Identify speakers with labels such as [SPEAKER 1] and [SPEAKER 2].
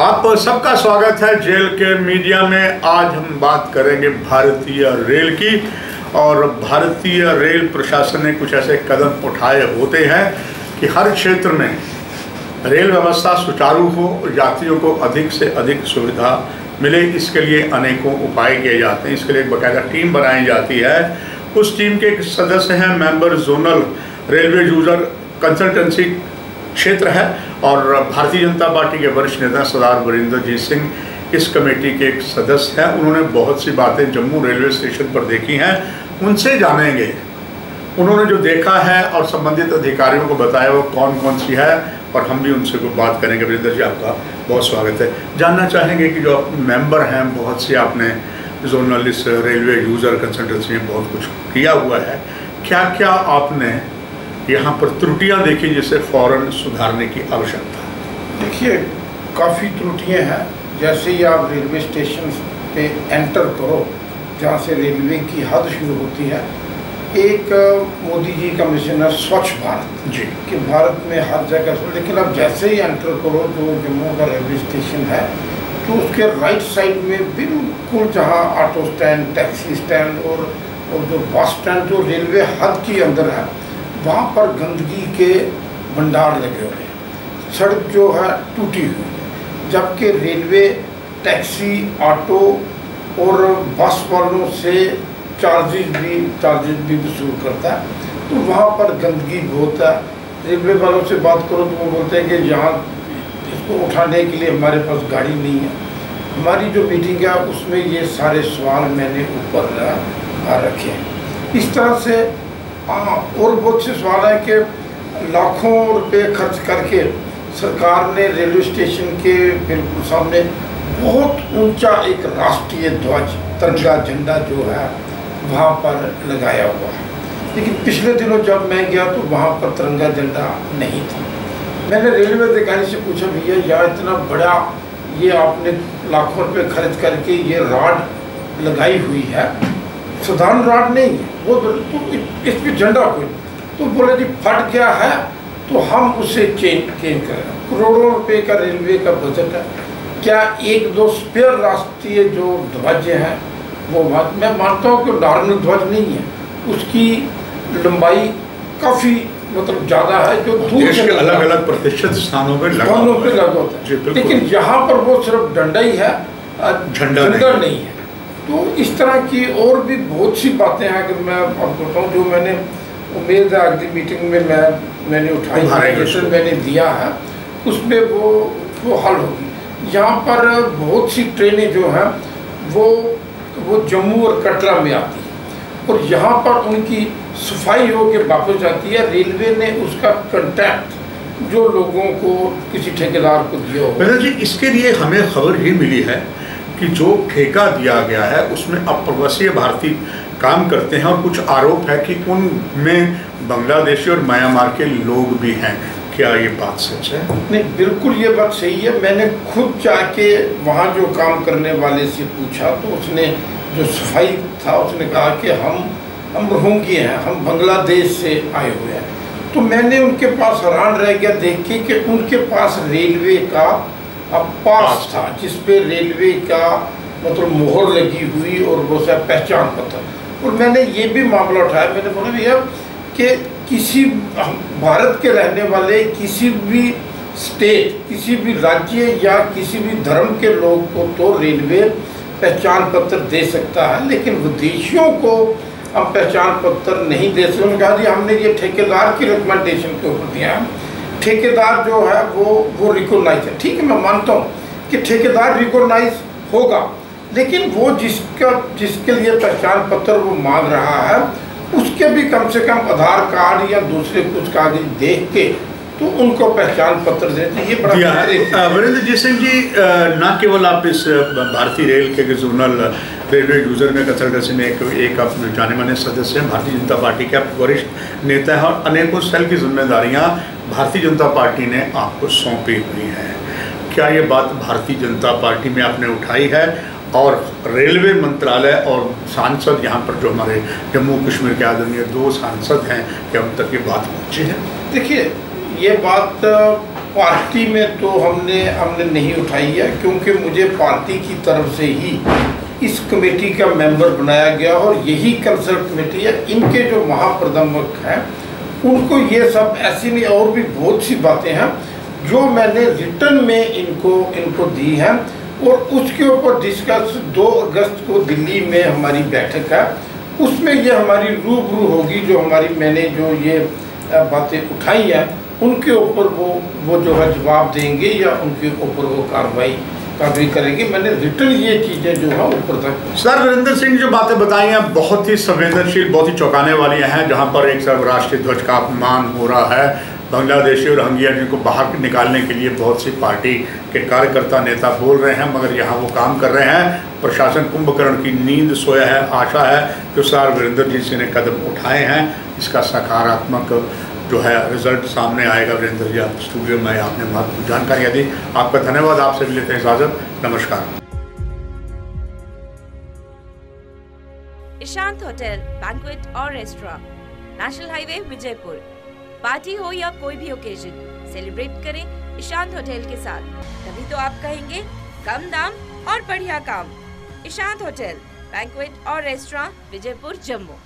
[SPEAKER 1] आप सबका स्वागत है जेल के मीडिया में। आज हम बात करेंगे भारतीय रेल की और भारतीय रेल प्रशासन ने कुछ ऐसे कदम उठाए होते हैं कि हर क्षेत्र में रेल व्यवस्था सुचारू हो, यात्रियों को अधिक से अधिक सुविधा मिले। इसके लिए अनेकों उपाय किए जाते हैं। इसके लिए एक बाकायदा टीम बनाई जाती है। उस टीम के सदस्य हैं, member zonal railway user consultancy क्षेत्र है। और भारतीय जनता पार्टी के वरिष्ठ नेता सरदार वरिंदर जीत सिंह इस कमेटी के एक सदस्य हैं। उन्होंने बहुत सी बातें जम्मू रेलवे स्टेशन पर देखी हैं। उनसे जानेंगे। उन्होंने जो देखा है और संबंधित अधिकारियों को बताया वो कौन कौन सी है और हम भी उनसे कोई बात करेंगे। वरिंदर जी, आपका बहुत स्वागत है। जानना चाहेंगे कि जो मेंबर हैं, बहुत से आपने जोनलिस्ट, रेलवे यूज़र, कंसल्टेंसी में बहुत कुछ किया हुआ है। क्या क्या आपने यहाँ पर त्रुटियाँ देखी जिसे फ़ौरन सुधारने की आवश्यकता है।
[SPEAKER 2] देखिए काफ़ी त्रुटियाँ हैं। जैसे ही आप रेलवे स्टेशन पे एंटर करो जहाँ से रेलवे की हद शुरू होती है एक मोदी जी का मिशन है स्वच्छ भारत।
[SPEAKER 1] जी।
[SPEAKER 2] कि भारत में हर जगह से लेकिन अब जैसे ही एंटर करो जो जम्मू का रेलवे स्टेशन है तो उसके राइट साइड में बिल्कुल जहाँ ऑटो स्टैंड टैक्सी स्टैंड और और जो बस स्टैंड जो रेलवे हद के अंदर है वहाँ पर गंदगी के भंडार लगे हुए हैं। सड़क जो है टूटी हुई है, जबकि रेलवे, टैक्सी, ऑटो और बस वालों से चार्जेस भी चार्जेस भी वसूल करता है। तो वहाँ पर गंदगी बहुत है। रेलवे वालों से बात करो तो वो बोलते हैं कि यहाँ इसको उठाने के लिए हमारे पास गाड़ी नहीं है। हमारी जो मीटिंग है उसमें ये सारे सवाल मैंने ऊपर रखे हैं। इस तरह से आ, और बहुत से सवाल हैं कि लाखों रुपए खर्च करके सरकार ने रेलवे स्टेशन के बिल्कुल सामने बहुत ऊँचा एक राष्ट्रीय ध्वज तिरंगा झंडा जो है वहाँ पर लगाया हुआ है। लेकिन पिछले दिनों जब मैं गया तो वहाँ पर तिरंगा झंडा नहीं था। मैंने रेलवे अधिकारी से पूछा भैया यार इतना बड़ा ये आपने लाखों रुपए खर्च करके ये रॉड लगाई हुई है? साधारण रॉड नहीं है वो तो इस पर झंडा कोई तो बोले जी फट गया है तो हम उसे चेंज चेंज करें। करोड़ों रुपए का रेलवे का बजट है। क्या एक दो स्पेयर राष्ट्रीय जो ध्वज हैं वो बात मैं मानता हूँ कि नॉर्मल ध्वज नहीं है। उसकी लंबाई काफ़ी मतलब ज़्यादा है जो दूर
[SPEAKER 1] के अलग अलग प्रतिष्ठित स्थानों पर लगा
[SPEAKER 2] स्थानों
[SPEAKER 1] हुआ
[SPEAKER 2] लगा होता है। लेकिन यहाँ पर वो सिर्फ़ डंडा ही है
[SPEAKER 1] झंडा। नहीं
[SPEAKER 2] है। तो इस तरह की और भी बहुत सी बातें हैं अगर मैं आपको बताऊँ जो मैंने उम्मीद है अगली मीटिंग में मैं मैंने उठाई सजेशन मैंने दिया है उसमें वो वो हल होगी। यहाँ पर बहुत सी ट्रेनें जो हैं वो वो जम्मू और कटरा में आती हैं। और यहाँ पर उनकी सफ़ाई होकर वापस जाती है। रेलवे ने उसका कंटैक्ट जो लोगों को किसी ठेकेदार को दिया हो।
[SPEAKER 1] जी इसके लिए हमें खबर ये मिली है कि जो ठेका दिया गया है, उसमें अप्रवासीय भारतीय काम करते हैं और कुछ आरोप है कि उनमें बांग्लादेशी और म्यांमार के लोग भी हैं। क्या ये बात सच है?
[SPEAKER 2] नहीं, बिल्कुल ये बात सही है। मैंने खुद जाके वहाँ जो काम करने वाले से पूछा तो उसने जो सफ़ाई था, उसने कहा कि हम हम रोहंगी हैं, हम बांग्लादेश से आए हुए हैं। तो मैंने उनके पास हैरान रह गया, देख के कि उनके पास रेलवे का अब पास था। जिस पे रेलवे का मतलब मोहर लगी हुई और वो सा पहचान पत्र। और मैंने ये भी मामला उठाया मैंने बोला भैया कि किसी भारत के रहने वाले किसी भी स्टेट किसी भी राज्य या किसी भी धर्म के लोग को तो रेलवे पहचान पत्र दे सकता है लेकिन विदेशियों को हम पहचान पत्र नहीं दे सकते। उन्होंने कहा जी हमने ये ठेकेदार की रिकमेंडेशन के ऊपर दिया है। ठेकेदार जो है वो वो रिकोगनाइज है। ठीक है, मैं मानता हूँ कि ठेकेदार रिकोगनाइज होगा, लेकिन वो जिसका, जिसके लिए पहचान पत्र वो मांग रहा है, उसके भी कम से कम आधार कार्ड या दूसरे कुछ कागज़ देख के तो उनको पहचान पत्र देते ये बड़ा
[SPEAKER 1] वीरेंद्र जी सिंह जी न केवल आप इस भारतीय रेल के जोनल रेलवे यूज़र में कंसल्टेंसी में एक एक आप जाने माने सदस्य हैं भारतीय जनता पार्टी के आप वरिष्ठ नेता हैं और अनेकों सेल की जिम्मेदारियाँ भारतीय जनता पार्टी ने आपको सौंपी हुई हैं। क्या ये बात भारतीय जनता पार्टी में आपने उठाई है? और रेलवे मंत्रालय और सांसद यहाँ पर जो हमारे जम्मू कश्मीर के आदरणीय दो सांसद हैं क्या उन तक ये बात पहुँची है?
[SPEAKER 2] देखिए ये बात पार्टी में तो हमने हमने नहीं उठाई है, क्योंकि मुझे पार्टी की तरफ़ से ही इस कमेटी का मेंबर बनाया गया और यही कंसल्ट कमेटी है। इनके जो महाप्रबंधक हैं, उनको ये सब ऐसी नहीं, और भी बहुत सी बातें हैं, जो मैंने रिटर्न में इनको इनको दी हैं और उसके ऊपर डिस्कस 2 अगस्त को दिल्ली में हमारी बैठक है। उसमें ये हमारी रूबरू होगी जो हमारी, मैंने जो ये बातें उठाई हैं उनके ऊपर वो वो जो है जवाब देंगे या उनके ऊपर वो कार्रवाई कार्रवाई करेंगे। मैंने रिटर्न ये चीज़ें जो है ऊपर तक
[SPEAKER 1] सर वीरेंद्र सिंह जो बातें बताई हैं, बहुत ही संवेदनशील, बहुत ही चौंकाने वाली हैं, जहाँ पर एक सब राष्ट्रीय ध्वज का अपमान हो रहा है। बांग्लादेशी और हंगिया जिनको बाहर निकालने के लिए बहुत सी पार्टी के कार्यकर्ता, नेता बोल रहे हैं, मगर यहाँ वो काम कर रहे हैं। प्रशासन कुंभकर्ण की नींद सोया है, आशा है जो सर वीरेंद्र जी सिंह ने कदम उठाए हैं। इसका सकारात्मक जो है रिज़ल्ट सामने आएगा वीरेंद्र जी आप स्टूडियो में, आपने महत्वपूर्ण जानकारियाँ दी। आपका धन्यवाद, आपसे भी लेते हैं इजाज़त। नमस्कार।
[SPEAKER 3] ईशांत होटल बैंकुएट और restaurant national highway Vijaypur. Party हो या कोई भी ओकेजन सेलिब्रेट करें ईशांत होटल के साथ। तभी तो आप कहेंगे, कम दाम और बढ़िया काम। ईशांत होटल बैंकुएट और रेस्टोरेंट विजयपुर, जम्मू।